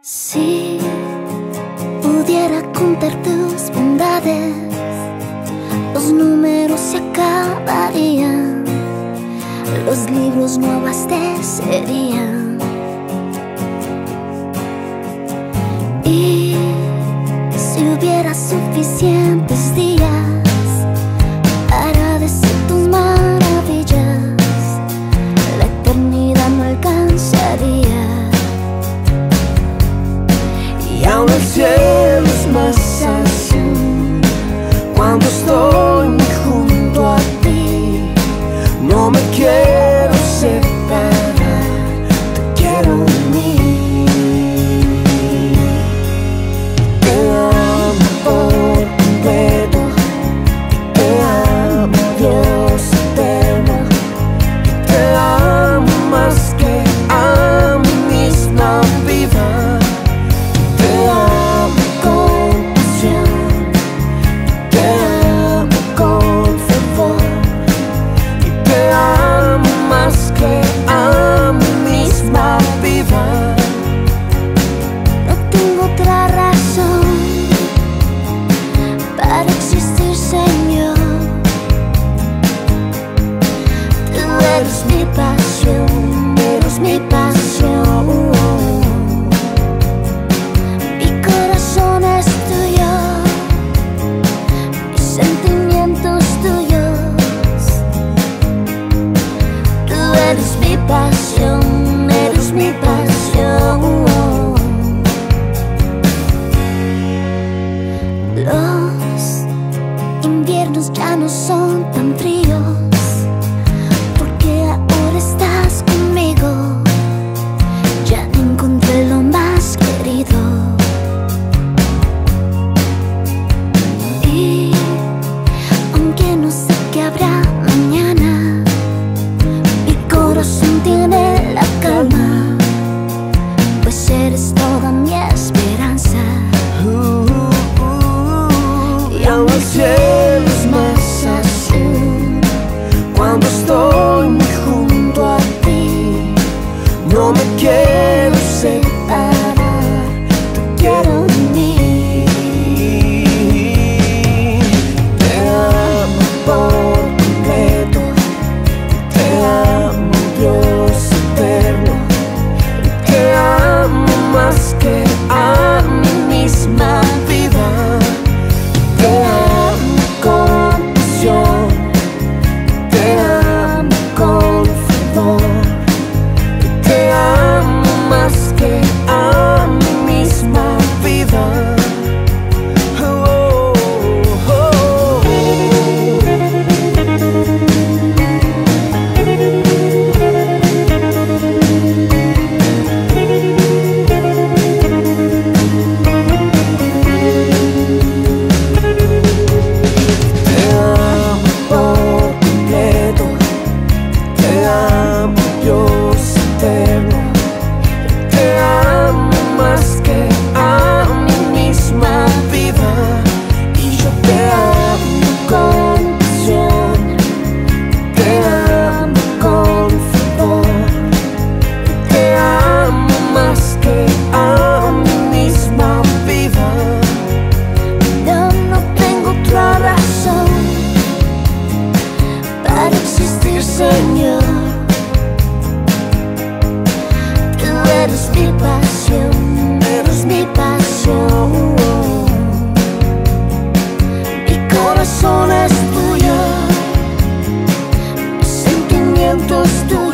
Si pudiera contar tus bondades, los números se acabarían, los libros no abastecerían. Y si hubiera suficientes días, cielo. mi pasión, eres mi pasión. Los inviernos ya no son tan tristes. corazón es tuyo, mis sentimientos tuyos.